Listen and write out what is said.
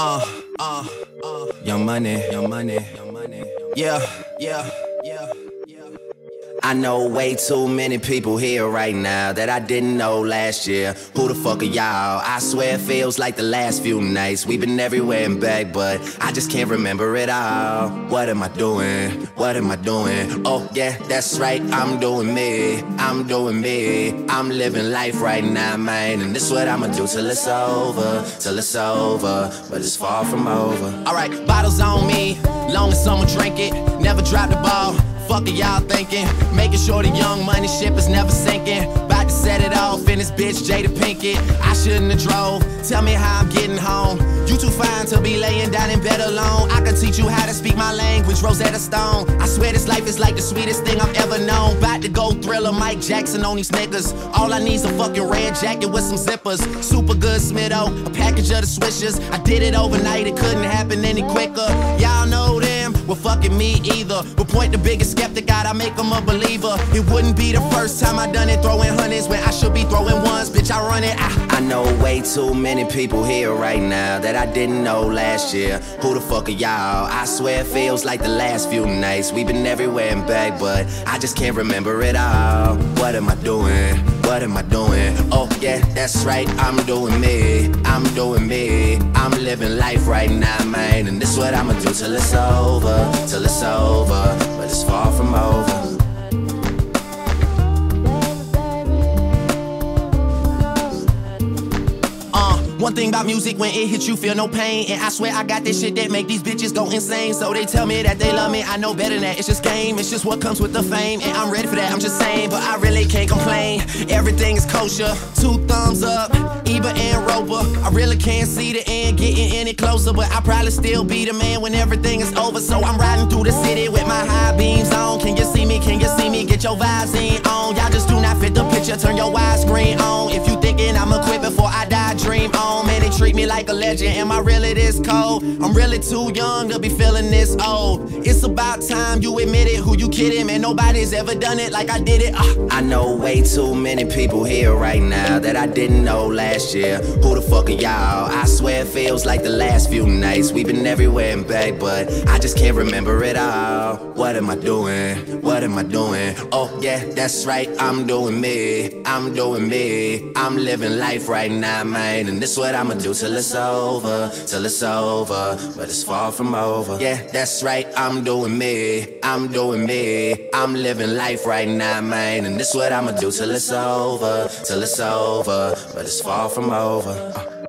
Uh, uh, uh. Young money, young money, young money. Yeah, yeah, yeah. I know way too many people here right now that I didn't know last year. Who the fuck are y'all? I swear it feels like the last few nights. We've been everywhere and back, but I just can't remember it all. What am I doing? What am I doing? Oh, yeah, that's right. I'm doing me. I'm doing me. I'm living life right now, man. And this is what I'ma do till it's over. Till it's over. But it's far from over. Alright, bottles on me. Long as someone drink it. Never drop the ball fuck are y'all thinking? Making sure the young money ship is never sinking. About to set it off in this bitch Jada Pinkett. I shouldn't have drove. Tell me how I'm getting home. You too fine to be laying down in bed alone. I can teach you how to speak my language, Rosetta Stone. I swear this life is like the sweetest thing I've ever known. About to go thriller Mike Jackson on these niggas. All I need's a fucking red jacket with some zippers. Super good Smitto, a package of the swishers. I did it overnight, it couldn't happen any quicker. Y'all know them, well fucking me either. But point the biggest skeptic out, I make them a believer. It wouldn't be the first time I done it, throwing hundreds when I Bitch, I. I, I know way too many people here right now that I didn't know last year. Who the fuck are y'all? I swear it feels like the last few nights. We've been everywhere and back, but I just can't remember it all. What am I doing? What am I doing? Oh, yeah, that's right. I'm doing me. I'm doing me. I'm living life right now, man. And this is what I'ma do till it's over. Till it's over. But it's far from over. One thing about music, when it hits you, feel no pain. And I swear I got this shit that make these bitches go insane. So they tell me that they love me, I know better than that. It's just game, it's just what comes with the fame. And I'm ready for that, I'm just saying, but I really can't complain. Everything is kosher, two thumbs up, Ebert and Roeper. I really can't see the end getting any closer, but I probably still be the man when everything is over. So I'm riding through the city with my high beams on. Can you see me? Can you see me? Get your Visine on. Y'all just do not fit the picture, turn your widescreen on. If you thinking I'ma quit before I die, dream on. Treat me like a legend. Am I really this cold? I'm really too young to be feeling this old. It's about time you admit it. Who you kidding? Man, nobody's ever done it like I did it. Uh. I know way too many people here right now that I didn't know last year. Who the fuck are y'all? I swear it feels like the last few nights. We've been everywhere and back, but I just can't remember it all. What am I doing? What am I doing? Oh, yeah, that's right. I'm doing me. I'm doing me. I'm living life right now, man. And this what I'ma do till it's over, till it's over, but it's far from over. Yeah, that's right, I'm doing me, I'm doing me, I'm living life right now, man. And this what I'ma do till it's over, till it's over, but it's far from over. Uh.